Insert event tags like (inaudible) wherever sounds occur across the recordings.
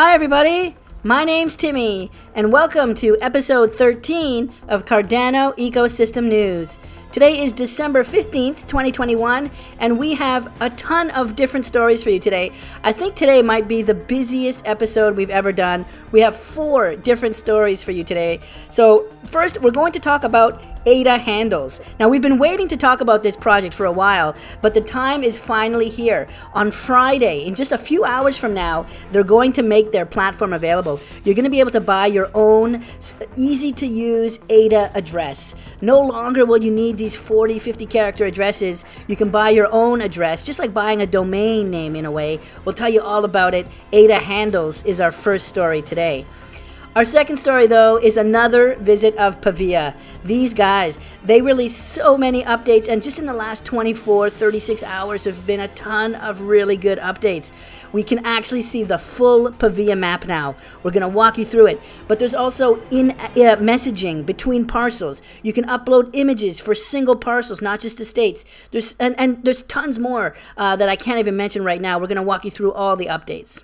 Hi, everybody. My name's Timmy, and welcome to episode 13 of Cardano Ecosystem News. Today is December 15th, 2021, and we have a ton of different stories for you today. I think today might be the busiest episode we've ever done. We have four different stories for you today. So, first, we're going to talk about ADA handles. Now, we've been waiting to talk about this project for a while, but the time is finally here. On Friday, in just a few hours from now, they're going to make their platform available. You're going to be able to buy your own easy to use ADA address. No longer will you need these 40, 50 character addresses. You can buy your own address, just like buying a domain name in a way. We'll tell you all about it. ADA handles is our first story today. Our second story, though, is another visit of Pavia. These guys, they released so many updates, and just in the last 24, 36 hours have been a ton of really good updates. We can actually see the full Pavia map now. We're going to walk you through it. But there's also in uh, messaging between parcels. You can upload images for single parcels, not just estates. There's and, and there's tons more uh, that I can't even mention right now. We're going to walk you through all the updates.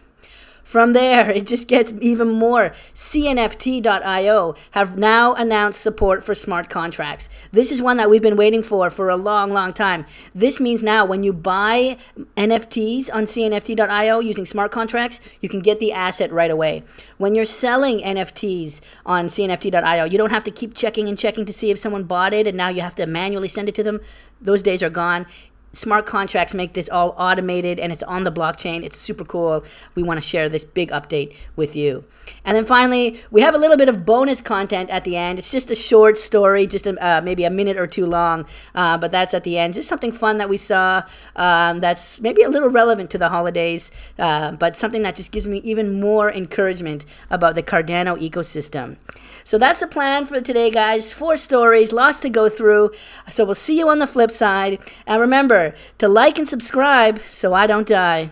From there, it just gets even more. CNFT.io have now announced support for smart contracts. This is one that we've been waiting for for a long, long time. This means now when you buy NFTs on CNFT.io using smart contracts, you can get the asset right away. When you're selling NFTs on CNFT.io, you don't have to keep checking and checking to see if someone bought it and now you have to manually send it to them. Those days are gone smart contracts make this all automated and it's on the blockchain. It's super cool. We want to share this big update with you. And then finally, we have a little bit of bonus content at the end. It's just a short story, just a, uh, maybe a minute or two long, uh, but that's at the end. Just something fun that we saw um, that's maybe a little relevant to the holidays, uh, but something that just gives me even more encouragement about the Cardano ecosystem. So that's the plan for today, guys. Four stories, lots to go through. So we'll see you on the flip side. And remember to like and subscribe so I don't die.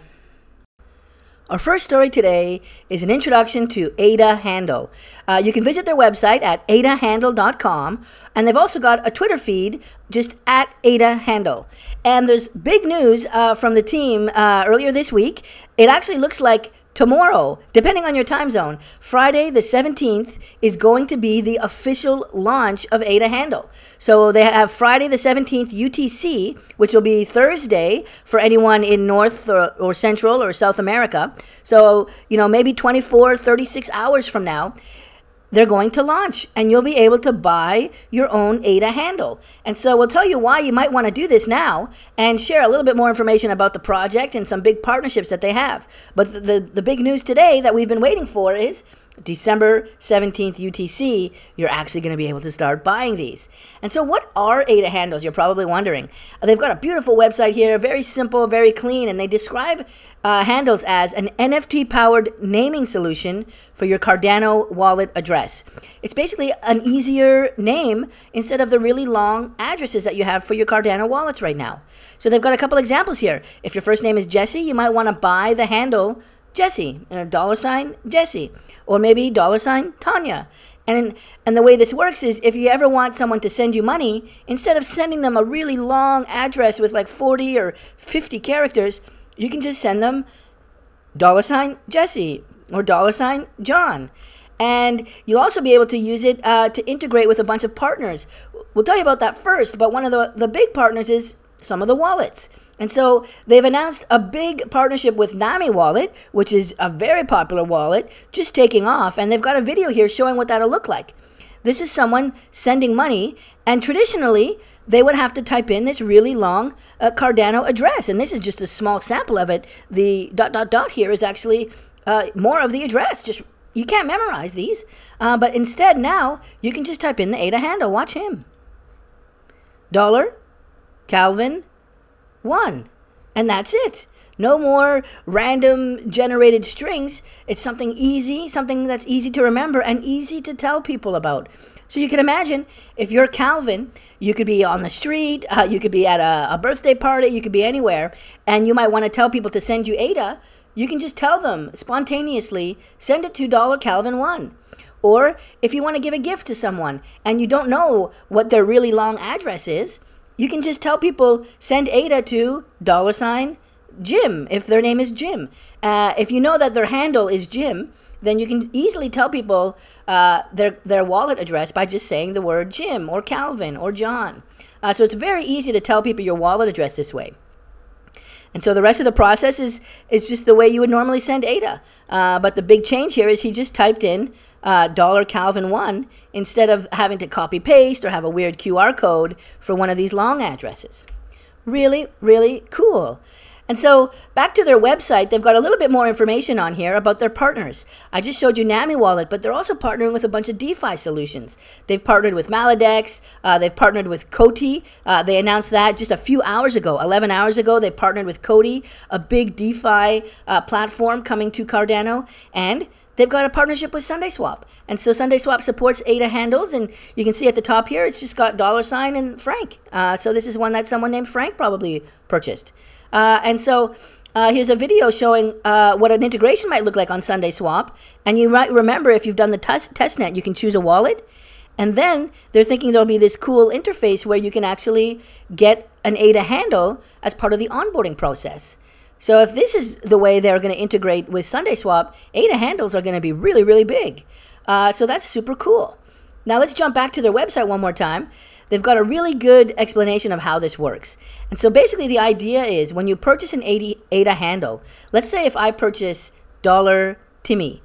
Our first story today is an introduction to ADA Handle. Uh, you can visit their website at adahandle.com, and they've also got a Twitter feed just at ADA Handle. And there's big news uh, from the team uh, earlier this week. It actually looks like Tomorrow, depending on your time zone, Friday the 17th is going to be the official launch of ADA Handle. So they have Friday the 17th UTC, which will be Thursday for anyone in North or, or Central or South America. So, you know, maybe 24, 36 hours from now they're going to launch and you'll be able to buy your own ADA handle. And so we'll tell you why you might want to do this now and share a little bit more information about the project and some big partnerships that they have. But the, the, the big news today that we've been waiting for is December 17th UTC, you're actually going to be able to start buying these. And so, what are ADA handles? You're probably wondering. They've got a beautiful website here, very simple, very clean, and they describe uh, handles as an NFT powered naming solution for your Cardano wallet address. It's basically an easier name instead of the really long addresses that you have for your Cardano wallets right now. So, they've got a couple examples here. If your first name is Jesse, you might want to buy the handle Jesse, dollar sign Jesse, or maybe dollar sign Tanya. And and the way this works is if you ever want someone to send you money, instead of sending them a really long address with like 40 or 50 characters, you can just send them dollar sign Jesse or dollar sign John. And you'll also be able to use it uh, to integrate with a bunch of partners. We'll tell you about that first, but one of the, the big partners is some of the wallets. And so they've announced a big partnership with Nami Wallet, which is a very popular wallet, just taking off. And they've got a video here showing what that'll look like. This is someone sending money, and traditionally, they would have to type in this really long uh, Cardano address. And this is just a small sample of it. The dot dot dot here is actually uh, more of the address. Just you can't memorize these, uh, but instead now you can just type in the ADA handle. Watch him. Dollar Calvin 1. And that's it. No more random generated strings. It's something easy, something that's easy to remember and easy to tell people about. So you can imagine if you're Calvin, you could be on the street, uh, you could be at a, a birthday party, you could be anywhere, and you might want to tell people to send you ADA. You can just tell them spontaneously, send it to Dollar Calvin 1. Or if you want to give a gift to someone and you don't know what their really long address is, you can just tell people send ADA to dollar sign Jim if their name is Jim. Uh, if you know that their handle is Jim, then you can easily tell people uh, their their wallet address by just saying the word Jim or Calvin or John. Uh, so it's very easy to tell people your wallet address this way. And so the rest of the process is, is just the way you would normally send ADA. Uh, but the big change here is he just typed in uh, dollar Calvin one instead of having to copy paste or have a weird QR code for one of these long addresses. Really, really cool. And so back to their website, they've got a little bit more information on here about their partners. I just showed you NAMI Wallet, but they're also partnering with a bunch of DeFi solutions. They've partnered with Maladex. Uh, they've partnered with COTI. Uh, they announced that just a few hours ago, 11 hours ago. They partnered with COTI, a big DeFi uh, platform coming to Cardano. And they've got a partnership with SundaeSwap. And so SundaeSwap supports ADA handles, and you can see at the top here, it's just got dollar sign and Frank. Uh, so this is one that someone named Frank probably purchased. Uh, and so uh, here's a video showing uh, what an integration might look like on SundaeSwap. And you might remember if you've done the test, testnet, you can choose a wallet. And then they're thinking there'll be this cool interface where you can actually get an ADA handle as part of the onboarding process. So if this is the way they're going to integrate with SundaeSwap, ADA handles are going to be really, really big. Uh, so that's super cool. Now let's jump back to their website one more time. They've got a really good explanation of how this works. And so basically the idea is when you purchase an ADA handle, let's say if I purchase dollar Timmy,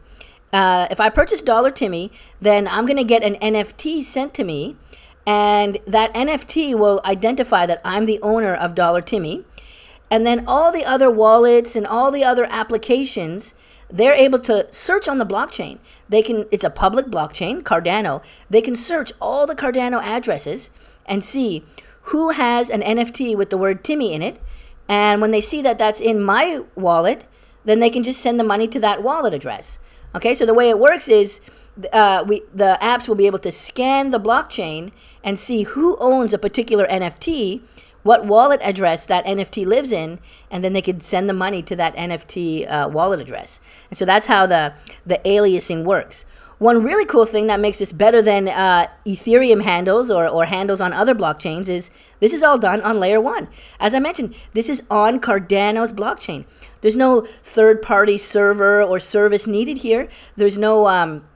uh, if I purchase dollar Timmy, then I'm going to get an NFT sent to me. And that NFT will identify that I'm the owner of dollar Timmy. And then all the other wallets and all the other applications they're able to search on the blockchain. They can it's a public blockchain, Cardano. They can search all the Cardano addresses and see who has an NFT with the word Timmy in it. And when they see that that's in my wallet, then they can just send the money to that wallet address. Okay, so the way it works is uh, we the apps will be able to scan the blockchain and see who owns a particular NFT what wallet address that NFT lives in, and then they could send the money to that NFT uh, wallet address. And so that's how the, the aliasing works. One really cool thing that makes this better than uh, Ethereum handles or, or handles on other blockchains is this is all done on layer one. As I mentioned, this is on Cardano's blockchain. There's no third party server or service needed here. There's no um,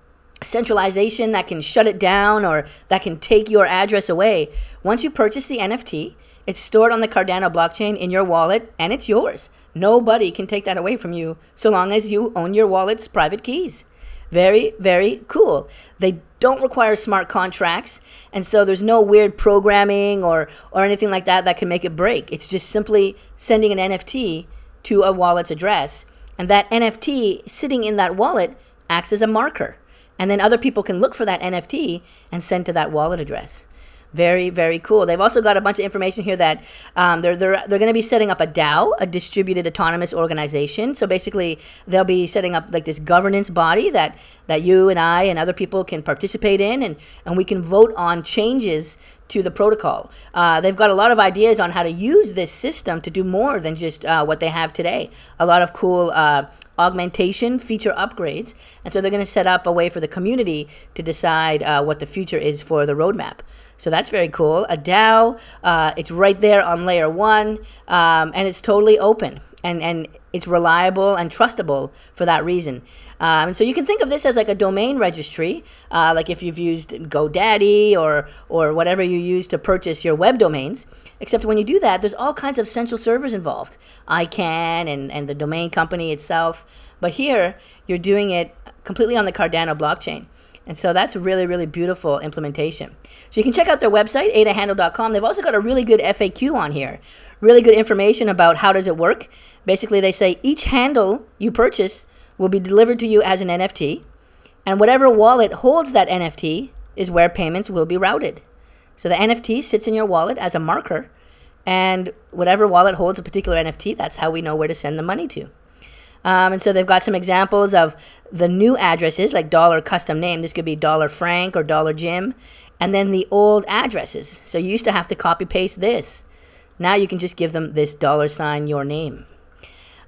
centralization that can shut it down or that can take your address away. Once you purchase the NFT, it's stored on the Cardano blockchain in your wallet and it's yours. Nobody can take that away from you so long as you own your wallet's private keys. Very, very cool. They don't require smart contracts, and so there's no weird programming or, or anything like that that can make it break. It's just simply sending an NFT to a wallet's address, and that NFT sitting in that wallet acts as a marker. And then other people can look for that NFT and send to that wallet address. Very, very cool. They've also got a bunch of information here that um, they're, they're, they're going to be setting up a DAO, a distributed autonomous organization. So basically, they'll be setting up like this governance body that, that you and I and other people can participate in, and, and we can vote on changes to the protocol. Uh, they've got a lot of ideas on how to use this system to do more than just uh, what they have today. A lot of cool uh, augmentation feature upgrades. And so they're going to set up a way for the community to decide uh, what the future is for the roadmap. So that's very cool. A DAO, uh, it's right there on layer one, um, and it's totally open and, and it's reliable and trustable for that reason. Um, and so you can think of this as like a domain registry, uh, like if you've used GoDaddy or, or whatever you use to purchase your web domains. Except when you do that, there's all kinds of central servers involved, ICANN and, and the domain company itself. But here, you're doing it completely on the Cardano blockchain. And so that's a really, really beautiful implementation. So you can check out their website, adahandle.com. They've also got a really good FAQ on here. Really good information about how does it work. Basically, they say each handle you purchase will be delivered to you as an NFT. And whatever wallet holds that NFT is where payments will be routed. So the NFT sits in your wallet as a marker. And whatever wallet holds a particular NFT, that's how we know where to send the money to. Um, and so they've got some examples of the new addresses, like dollar custom name. This could be dollar Frank or dollar Jim. And then the old addresses. So you used to have to copy paste this. Now you can just give them this dollar sign your name.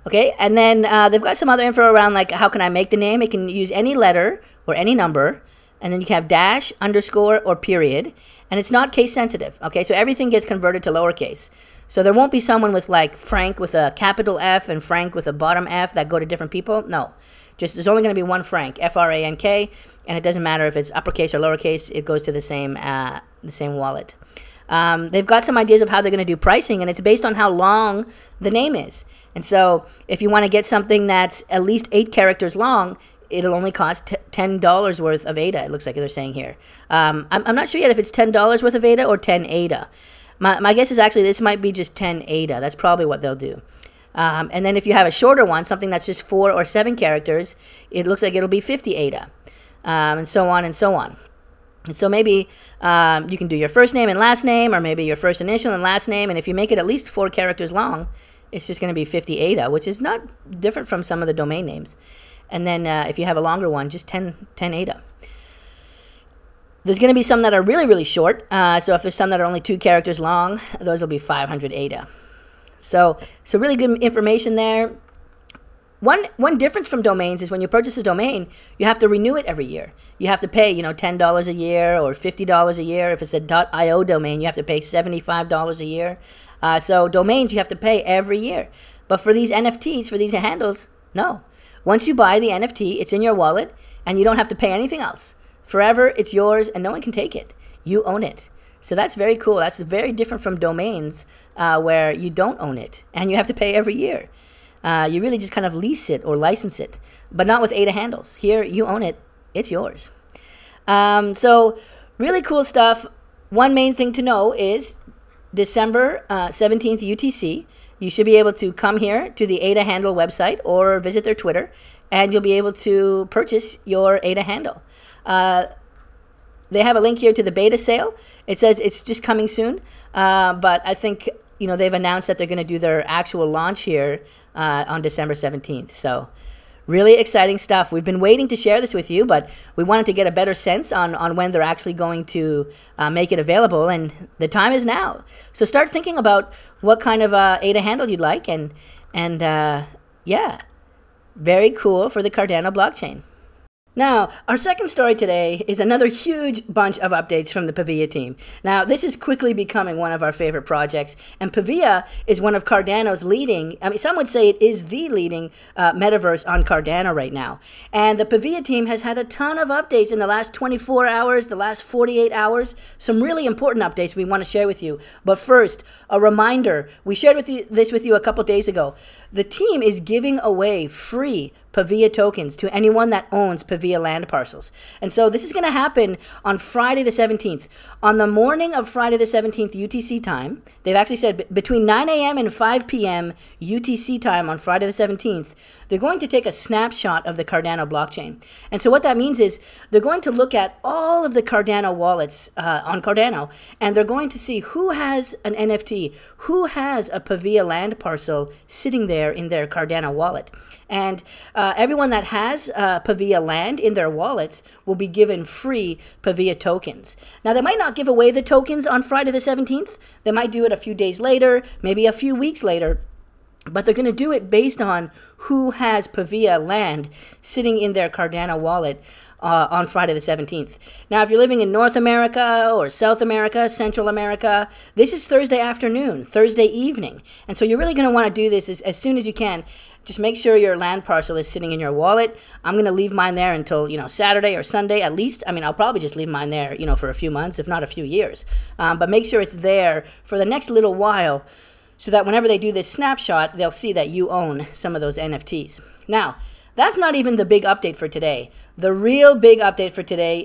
Okay, and then uh, they've got some other info around like how can I make the name? It can use any letter or any number. and then you can have dash, underscore, or period, and it's not case sensitive. Okay, so everything gets converted to lowercase. So there won't be someone with like Frank with a capital F and Frank with a bottom F that go to different people. No, just there's only going to be one Frank, F R A N K, and it doesn't matter if it's uppercase or lowercase. It goes to the same uh, the same wallet. Um, they've got some ideas of how they're going to do pricing, and it's based on how long the name is. And so, if you want to get something that's at least eight characters long, it'll only cost ten dollars worth of ADA. It looks like they're saying here. Um, I'm, I'm not sure yet if it's ten dollars worth of ADA or ten ADA. My, my guess is actually this might be just ten ADA. That's probably what they'll do. Um, and then if you have a shorter one, something that's just four or seven characters, it looks like it'll be 50 ADA, um, and so on and so on. So maybe um, you can do your first name and last name, or maybe your first initial and last name, and if you make it at least four characters long, it's just going to be 50 ADA, which is not different from some of the domain names. And then uh, if you have a longer one, just 10, 10 ADA. There's going to be some that are really, really short. Uh, so if there's some that are only two characters long, those will be 500 ADA. So, so really good information there. One, one difference from domains is when you purchase a domain, you have to renew it every year. You have to pay, you know, $10 a year or $50 a year. If it's a .io domain, you have to pay $75 a year. Uh, so domains, you have to pay every year. But for these NFTs, for these handles, no. Once you buy the NFT, it's in your wallet, and you don't have to pay anything else. Forever, it's yours, and no one can take it. You own it. So that's very cool. That's very different from domains uh, where you don't own it and you have to pay every year. Uh, you really just kind of lease it or license it, but not with ADA handles. Here, you own it, it's yours. Um, so, really cool stuff. One main thing to know is December uh, 17th UTC. You should be able to come here to the ADA handle website or visit their Twitter, and you'll be able to purchase your ADA handle. Uh, they have a link here to the beta sale. It says it's just coming soon, uh, but I think you know they've announced that they're going to do their actual launch here uh, on December 17th. So really exciting stuff. We've been waiting to share this with you, but we wanted to get a better sense on, on when they're actually going to uh, make it available, and the time is now. So start thinking about what kind of uh, ADA handle you'd like, and and uh, yeah, very cool for the Cardano blockchain. Now, our second story today is another huge bunch of updates from the Pavia team. Now, this is quickly becoming one of our favorite projects, and Pavia is one of Cardano's leading, I mean, some would say it is the leading uh, metaverse on Cardano right now. And the Pavia team has had a ton of updates in the last 24 hours, the last 48 hours, some really important updates we want to share with you. But first, a reminder we shared with you, this with you a couple days ago. The team is giving away free Pavia tokens to anyone that owns Pavia land parcels. And so this is going to happen on Friday the 17th. On the morning of Friday the 17th UTC time, they've actually said between 9 a.m. and 5 p.m. UTC time on Friday the 17th, they're going to take a snapshot of the Cardano blockchain. And so what that means is they're going to look at all of the Cardano wallets uh, on Cardano, and they're going to see who has an NFT, who has a Pavia land parcel sitting there in their Cardano wallet. And uh, everyone that has uh, Pavia land in their wallets will be given free Pavia tokens. Now, they might not give away the tokens on Friday the 17th. They might do it a few days later, maybe a few weeks later but they're going to do it based on who has Pavia land sitting in their Cardano wallet uh, on Friday the 17th. Now, if you're living in North America or South America, Central America, this is Thursday afternoon, Thursday evening. And so you're really going to want to do this as, as soon as you can. Just make sure your land parcel is sitting in your wallet. I'm going to leave mine there until, you know, Saturday or Sunday at least. I mean, I'll probably just leave mine there, you know, for a few months, if not a few years. Um, but make sure it's there for the next little while so that whenever they do this snapshot, they'll see that you own some of those NFTs. Now, that's not even the big update for today. The real big update for today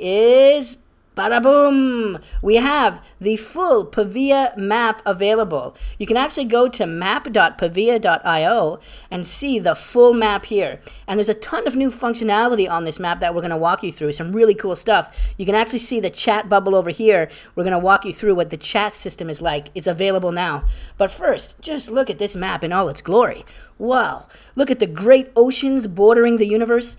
is Bada boom! We have the full Pavia map available. You can actually go to map.pavia.io and see the full map here. And there's a ton of new functionality on this map that we're going to walk you through. Some really cool stuff. You can actually see the chat bubble over here. We're going to walk you through what the chat system is like. It's available now. But first, just look at this map in all its glory. Wow! Look at the great oceans bordering the universe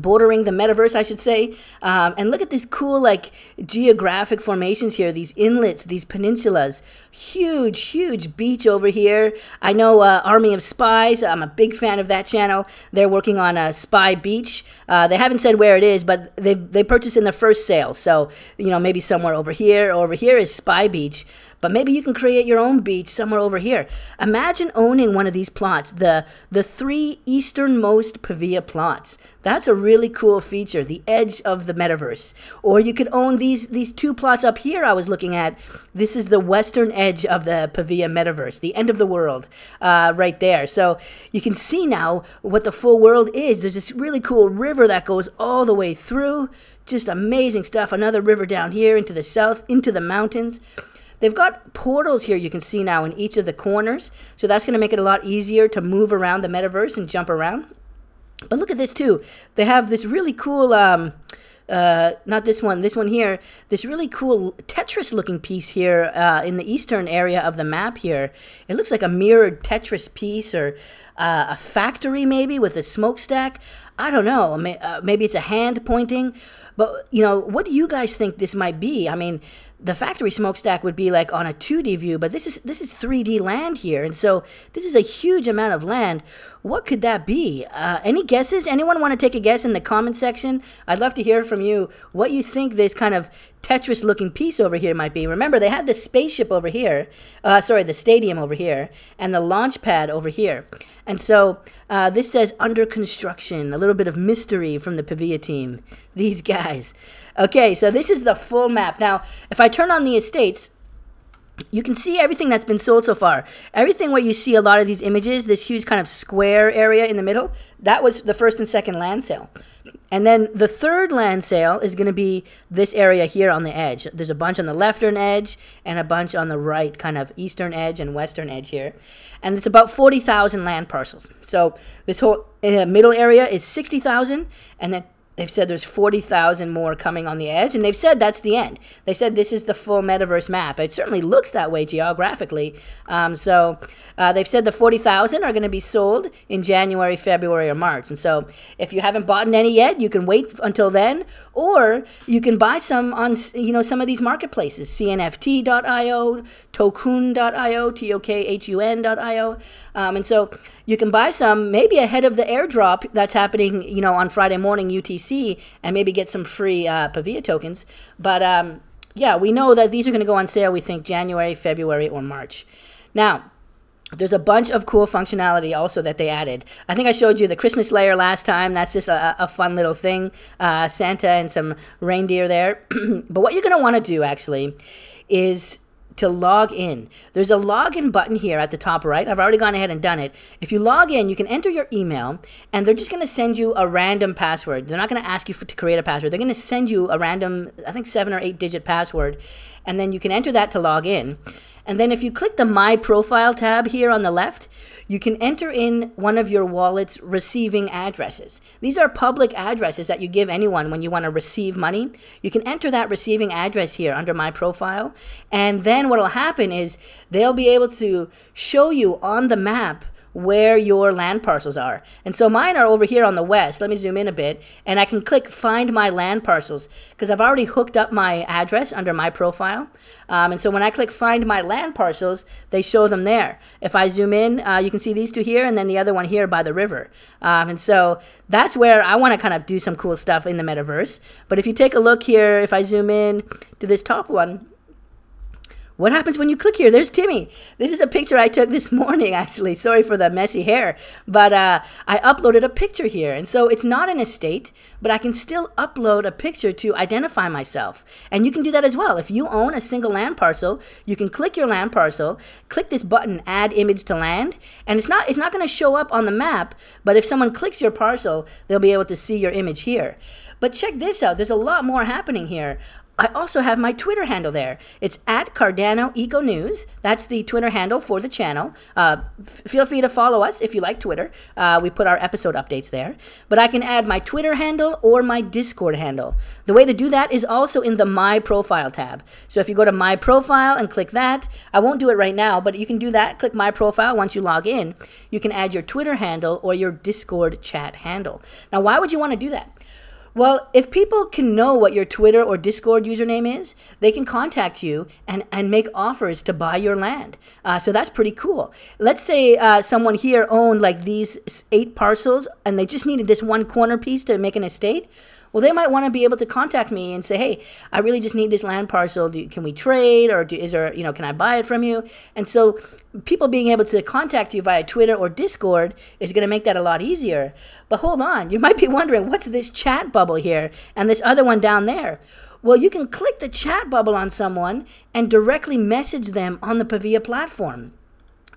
bordering the metaverse, I should say. Um, and look at these cool, like, geographic formations here, these inlets, these peninsulas. Huge, huge beach over here. I know uh, Army of Spies. I'm a big fan of that channel. They're working on a spy beach. Uh, they haven't said where it is, but they, they purchased in the first sale. So, you know, maybe somewhere over here over here is Spy Beach. But maybe you can create your own beach somewhere over here. Imagine owning one of these plots, the, the three easternmost Pavia plots. That's a really cool feature, the edge of the metaverse. Or you could own these, these two plots up here I was looking at. This is the western edge of the Pavia metaverse, the end of the world uh, right there. So you can see now what the full world is. There's this really cool river that goes all the way through. Just amazing stuff. Another river down here into the south, into the mountains. They've got portals here you can see now in each of the corners. So that's going to make it a lot easier to move around the metaverse and jump around. But look at this too. They have this really cool, um, uh, not this one, this one here, this really cool Tetris looking piece here uh, in the eastern area of the map here. It looks like a mirrored Tetris piece or uh, a factory maybe with a smokestack. I don't know. Uh, maybe it's a hand pointing. But, you know, what do you guys think this might be? I mean, the factory smokestack would be like on a 2D view, but this is this is 3D land here, and so this is a huge amount of land. What could that be? Uh, any guesses? Anyone want to take a guess in the comment section? I'd love to hear from you what you think this kind of Tetris-looking piece over here might be. Remember, they had the spaceship over here, uh, sorry, the stadium over here, and the launch pad over here. And so uh, this says under construction, a little bit of mystery from the Pavia team. (laughs) These guys. Okay, so this is the full map. Now, if I turn on the estates, you can see everything that's been sold so far. Everything where you see a lot of these images, this huge kind of square area in the middle, that was the first and second land sale. And then the third land sale is going to be this area here on the edge. There's a bunch on the leftern edge and a bunch on the right, kind of eastern edge and western edge here. And it's about 40,000 land parcels. So this whole uh, middle area is 60,000 and then They've said there's 40,000 more coming on the edge, and they've said that's the end. They said this is the full metaverse map. It certainly looks that way geographically. Um, so uh, they've said the 40,000 are going to be sold in January, February, or March. And so if you haven't bought any yet, you can wait until then, or you can buy some on you know some of these marketplaces, cnft.io, tokhun.io, T-O-K-H-U-N.io. Um, and so you can buy some maybe ahead of the airdrop that's happening, you know, on Friday morning UTC, and maybe get some free uh, Pavia tokens. But um, yeah, we know that these are going to go on sale. We think January, February, or March. Now. There's a bunch of cool functionality also that they added. I think I showed you the Christmas layer last time. That's just a, a fun little thing. Uh, Santa and some reindeer there. (clears throat) but what you're going to want to do actually is to log in. There's a login button here at the top right. I've already gone ahead and done it. If you log in, you can enter your email and they're just going to send you a random password. They're not going to ask you for, to create a password. They're going to send you a random, I think seven or eight digit password. And then you can enter that to log in. And then if you click the My Profile tab here on the left, you can enter in one of your wallet's receiving addresses. These are public addresses that you give anyone when you want to receive money. You can enter that receiving address here under my profile. And then what will happen is they'll be able to show you on the map where your land parcels are. And so mine are over here on the west. Let me zoom in a bit. And I can click find my land parcels because I've already hooked up my address under my profile. Um, and so when I click find my land parcels, they show them there. If I zoom in, uh, you can see these two here and then the other one here by the river. Um, and so that's where I want to kind of do some cool stuff in the metaverse. But if you take a look here, if I zoom in to this top one, what happens when you click here? There's Timmy. This is a picture I took this (laughs) morning, actually. Sorry for the messy hair. But uh, I uploaded a picture here. And so it's not an estate, but I can still upload a picture to identify myself. And you can do that as well. If you own a single land parcel, you can click your land parcel, click this button, add image to land. And it's not, it's not going to show up on the map, but if someone clicks your parcel, they'll be able to see your image here. But check this out. There's a lot more happening here. I also have my Twitter handle there. It's at Cardano Eco News. That's the Twitter handle for the channel. Uh, feel free to follow us if you like Twitter. Uh, we put our episode updates there. But I can add my Twitter handle or my Discord handle. The way to do that is also in the My Profile tab. So if you go to My Profile and click that, I won't do it right now, but you can do that. Click My Profile once you log in. You can add your Twitter handle or your Discord chat handle. Now, why would you want to do that? Well, if people can know what your Twitter or Discord username is, they can contact you and, and make offers to buy your land. Uh, so that's pretty cool. Let's say uh, someone here owned like these eight parcels and they just needed this one corner piece to make an estate. Well, they might want to be able to contact me and say, "Hey, I really just need this land parcel. Do, can we trade, or do, is there, you know, can I buy it from you?" And so, people being able to contact you via Twitter or Discord is going to make that a lot easier. But hold on, you might be wondering, what's this chat bubble here and this other one down there? Well, you can click the chat bubble on someone and directly message them on the Pavia platform.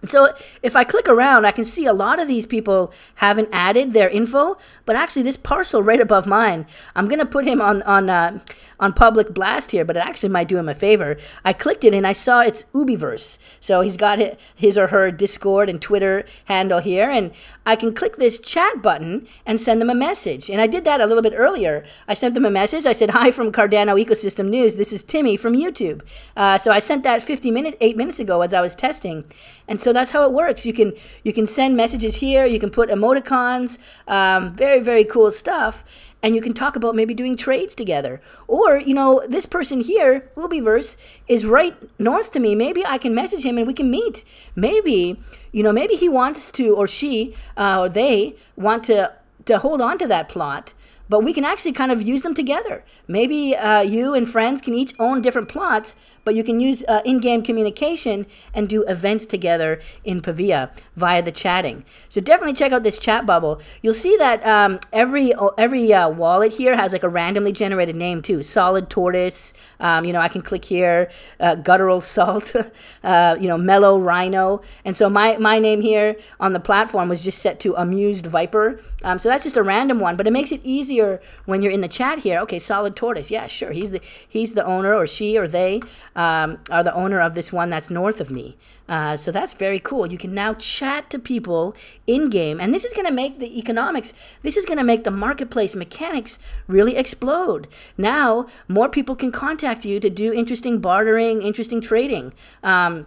So if I click around, I can see a lot of these people haven't added their info, but actually this parcel right above mine, I'm gonna put him on on uh, on public blast here, but it actually might do him a favor. I clicked it and I saw it's Ubiverse, so he's got his or her Discord and Twitter handle here, and I can click this chat button and send them a message. And I did that a little bit earlier. I sent them a message. I said, "Hi from Cardano Ecosystem News. This is Timmy from YouTube." Uh, so I sent that 50 minutes, eight minutes ago as I was testing, and so that's how it works. You can you can send messages here. You can put emoticons. Um, very very cool stuff. And you can talk about maybe doing trades together. Or, you know, this person here, Ubiverse, is right north to me. Maybe I can message him and we can meet. Maybe, you know, maybe he wants to, or she, uh, or they want to, to hold on to that plot but we can actually kind of use them together. Maybe uh, you and friends can each own different plots, but you can use uh, in-game communication and do events together in Pavia via the chatting. So definitely check out this chat bubble. You'll see that um, every every uh, wallet here has like a randomly generated name too. Solid Tortoise. Um, you know, I can click here. Uh, guttural Salt. (laughs) Uh, you know, Mellow Rhino. And so my my name here on the platform was just set to Amused Viper. Um, so that's just a random one, but it makes it easier when you're in the chat here. Okay, Solid Tortoise. Yeah, sure. He's the he's the owner, or she, or they um, are the owner of this one that's north of me. Uh, so that's very cool. You can now chat to people in game, and this is going to make the economics, this is going to make the marketplace mechanics really explode. Now, more people can contact you to do interesting bartering, interesting trading. Um,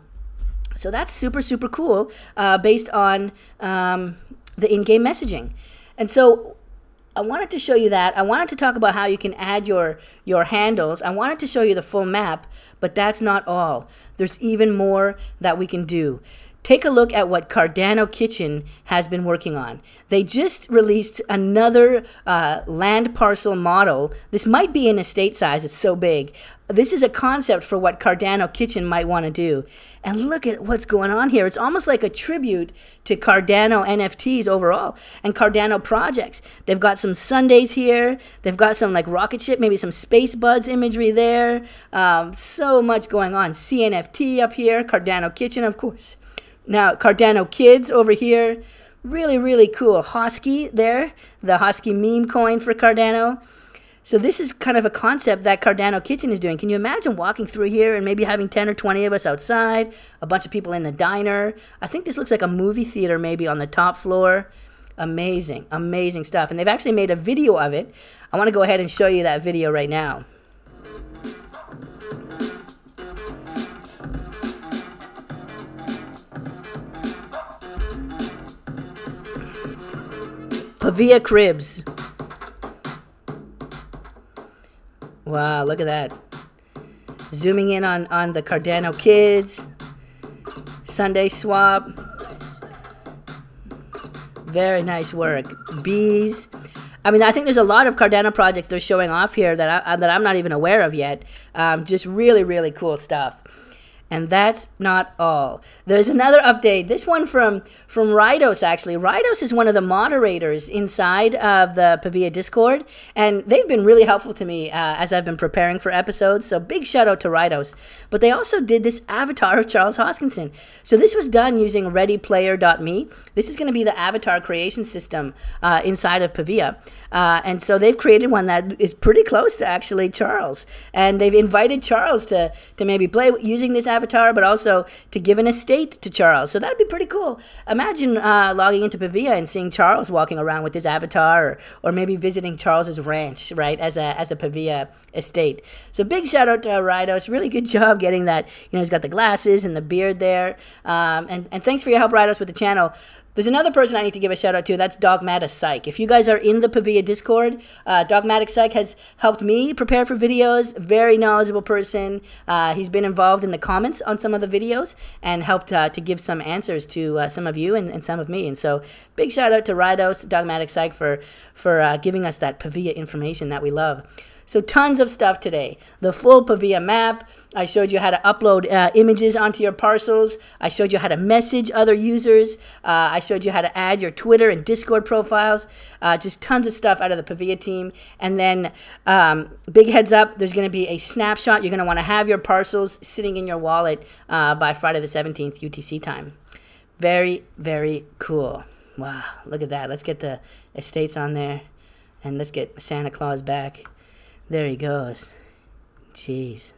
so that's super, super cool uh, based on um, the in game messaging. And so I wanted to show you that. I wanted to talk about how you can add your, your handles. I wanted to show you the full map, but that's not all. There's even more that we can do. Take a look at what Cardano Kitchen has been working on. They just released another uh, land parcel model. This might be an estate size, it's so big. This is a concept for what Cardano Kitchen might want to do. And look at what's going on here. It's almost like a tribute to Cardano NFTs overall and Cardano projects. They've got some Sundays here. They've got some like rocket ship, maybe some SpaceBudz imagery there. Um, so much going on. CNFT up here, Cardano Kitchen, of course. Now, Cardano Kids over here. Really, really cool. Hosky there, the Hosky meme coin for Cardano. So this is kind of a concept that Cardano Kitchen is doing. Can you imagine walking through here and maybe having 10 or 20 of us outside, a bunch of people in the diner? I think this looks like a movie theater maybe on the top floor. Amazing, amazing stuff. And they've actually made a video of it. I want to go ahead and show you that video right now. Pavia Cribs. Wow, look at that. Zooming in on, on the Cardano kids. SundaeSwap. Very nice work. Bees. I mean, I think there's a lot of Cardano projects they're showing off here that, I, that I'm not even aware of yet. Um, just really, really cool stuff. And that's not all. There's another update. This one from from Rydos actually. Rydos is one of the moderators inside of the Pavia Discord, and they've been really helpful to me uh, as I've been preparing for episodes. So big shout out to Rydos. But they also did this (laughs) avatar of Charles Hoskinson. So this was done using ReadyPlayer.me. This is going to be the avatar creation system uh, inside of Pavia, uh, and so they've created one that is pretty close to actually Charles, and they've invited Charles to to maybe play using this avatar avatar, but also to give an estate to Charles. So that'd be pretty cool. Imagine uh, logging into Pavia and seeing Charles walking around with his avatar, or, or maybe visiting Charles's ranch, right, as a as a Pavia estate. So big shout out to Rydos. Really good job getting that. You know, he's got the glasses and the beard there. Um, and and thanks for your help, Rydos, with the channel. There's another person I need to give a shout out to. That's Dogmatic Psych. If you guys are in the Pavia Discord, uh, Dogmatic Psych has helped me prepare for videos. Very knowledgeable person. Uh, he's been involved in the comments on some of the videos and helped uh, to give some answers to uh, some of you and, and, some of me. And so, big shout out to Rydos, Dogmatic Psych for for uh, giving us that Pavia information that we love. So tons of stuff today. The full Pavia map. I showed you how to upload uh, images onto your parcels. I showed you how to message other users. Uh, I showed you how to add your Twitter and Discord profiles. Uh, just tons of stuff out of the Pavia team. And then um, big heads up, there's going to be a snapshot. You're going to want to have your parcels sitting in your wallet uh, by Friday the 17th UTC time. Very, very cool. Wow, look at that. Let's get the estates on there. And let's get Santa Claus back. There he goes. Jeez.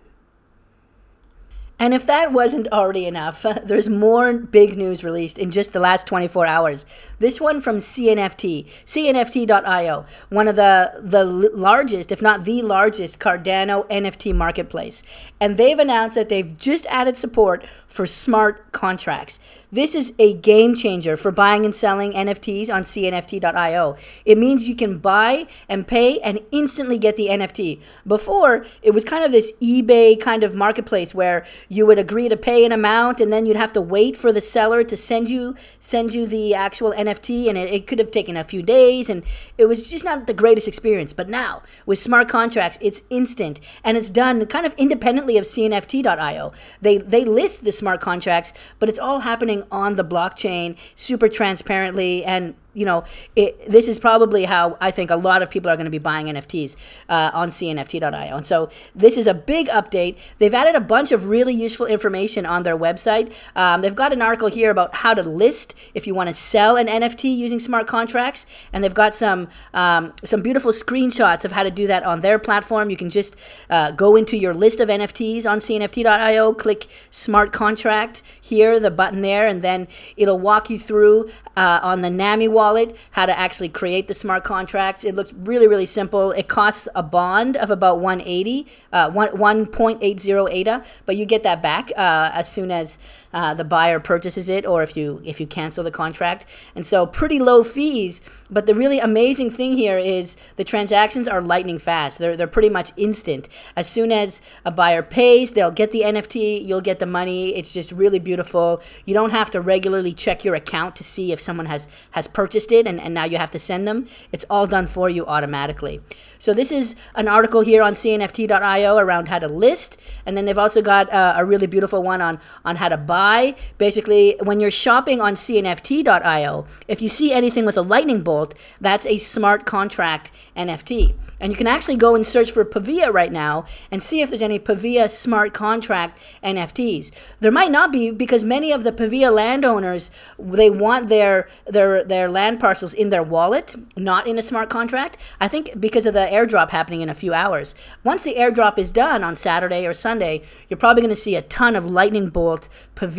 And if that wasn't already enough, (laughs) there's more big news released in just the last 24 hours. This one from CNFT, CNFT.io, one of the, the largest, if not the largest, Cardano NFT marketplace. And they've announced that they've just added support for smart contracts. This is a game changer for buying and selling NFTs on CNFT.io. It means you can buy and pay and instantly get the NFT. Before, it was kind of this eBay kind of marketplace where you would agree to pay an amount and then you'd have to wait for the seller to send you send you the actual NFT and it, it could have taken a few days and it was just not the greatest experience. But now, with smart contracts, it's instant and it's done kind of independently of CNFT.io. They they list this smart contracts, but it's all happening on the blockchain super transparently and you know, it, this is probably how I think a lot of people are going to be buying NFTs uh, on CNFT.io. And so this is a big update. They've added a bunch of really useful information on their website. Um, they've got an article here about how to list if you want to sell an NFT using smart contracts, and they've got some um, some beautiful screenshots of how to do that on their platform. You can just uh, go into your list of NFTs on CNFT.io, click Smart Contract here, the button there, and then it'll walk you through uh, on the NAMI wallet how to actually create the smart contracts. It looks really, really simple. It costs a bond of about 180, uh, 1.80 ADA, but you get that back uh, as soon as uh, the buyer purchases it or if you if you cancel the contract. And so pretty low fees. But the really amazing thing here is the transactions are lightning fast. They're they're pretty much instant. As soon as a buyer pays, they'll get the NFT. You'll get the money. It's just really beautiful. You don't have to regularly check your account to see if someone has has purchased it and, and now you have to send them. It's all done for you automatically. So this is an article here on CNFT.io around how to list, and then they've also got uh, a really beautiful one on on how to buy buy. Basically, when you're shopping on CNFT.io, if you see anything with a lightning bolt, that's a smart contract NFT. And you can actually go and search for Pavia right now and see if there's any Pavia smart contract NFTs. There might not be because many of the Pavia landowners they want their their their land parcels in their wallet, not in a smart contract. I think because of the airdrop happening in a few hours. Once the airdrop is done on Saturday or Sunday, you're probably going to see a ton of lightning bolt Pavia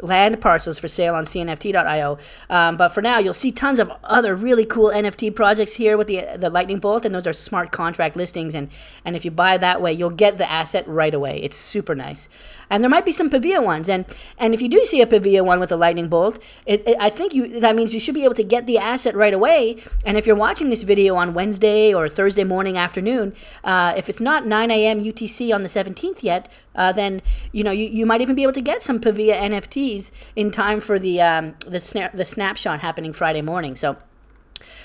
land parcels for sale on CNFT.io. Um, but for now, you'll see tons of other really cool NFT projects here with the the lightning bolt, and those are smart contract listings. And, and if you buy that way, you'll get the asset right away. It's super nice. And there might be some Pavia ones. And, and if you do see a Pavia one with a lightning bolt, it, it, I think you that means you should be able to get the asset right away. And if you're watching this video on Wednesday or Thursday morning afternoon, uh, if it's not 9 a.m. UTC on the 17th yet, uh, then you know you, you might even be able to get some Pavia NFTs in time for the um, the, sna- the snapshot happening Friday morning. So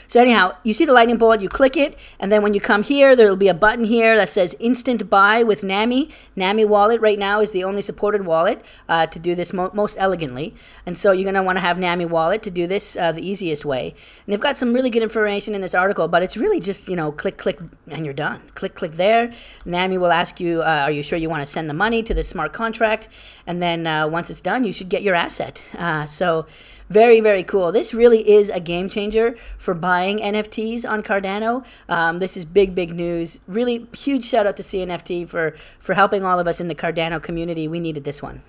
so anyhow, you see the lightning bolt, you click it, and then when you come here, there'll be a button here that says Instant Buy with NAMI. NAMI wallet right now is the only supported wallet uh, to do this mo most elegantly. And so you're going to want to have NAMI wallet to do this uh, the easiest way. And they've got some really good information in this article, but it's really just, you know, click, click, and you're done. Click, click there. NAMI will ask you, uh, are you sure you want to send the money to the smart contract? And then uh, once it's done, you should get your asset. Uh, so Very, very cool. This really is a game changer for buying NFTs on Cardano. Um, this is big, big news. Really huge shout out to CNFT for, for helping all of us in the Cardano community. We needed this one.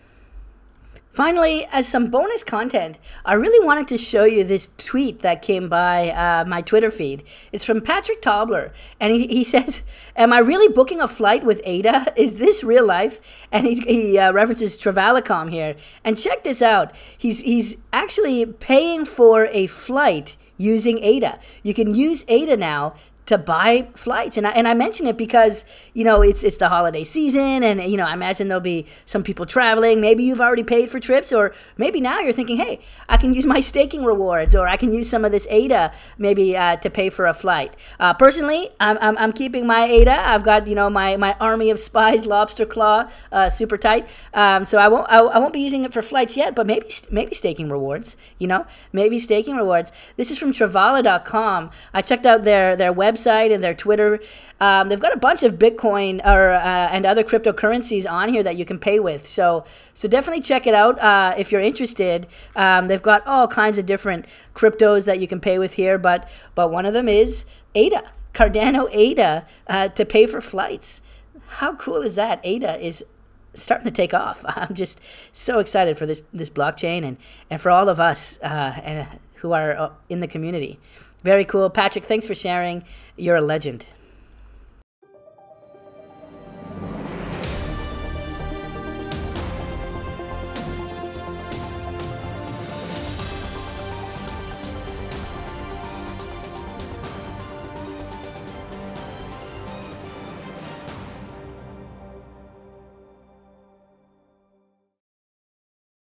Finally, as some bonus content, I really wanted to show you this tweet that came by uh, my Twitter feed. It's from Patrick Tobler, and he, he (laughs) says, Am I really booking a flight with ADA? Is this real life? And he uh, references Travala.com here. And check this out. He's, he's actually paying for a flight using ADA. You can use ADA now to buy flights. And I, and I mention it because, you know, it's it's the holiday season and, you know, I imagine there'll be some people traveling. Maybe you've already paid for trips or maybe now you're thinking, hey, I can use my (laughs) staking rewards or I can use some of this ADA maybe uh, to pay for a flight. Uh, personally, I'm, I'm, I'm, keeping my ADA. I've got, you know, my, my army of spies, (laughs) lobster claw, uh, super tight. Um, so I won't, I, I won't be using it for flights yet, but maybe, maybe staking rewards, you know, maybe staking rewards. This is from Travala.com. I checked out their, their website website and their Twitter. Um, they've got a bunch of Bitcoin or uh, and other cryptocurrencies on here that you can pay with. So so definitely check it out uh, if you're interested. Um, they've got all kinds of different cryptos that you can pay with here, but but one of them is ADA, Cardano ADA, uh, to pay for flights. How cool is that? ADA is starting to take off. (laughs) I'm just so excited for this this blockchain and and for all of us uh, and who are uh, in the community. Very cool. Patrick, thanks for sharing. You're a legend.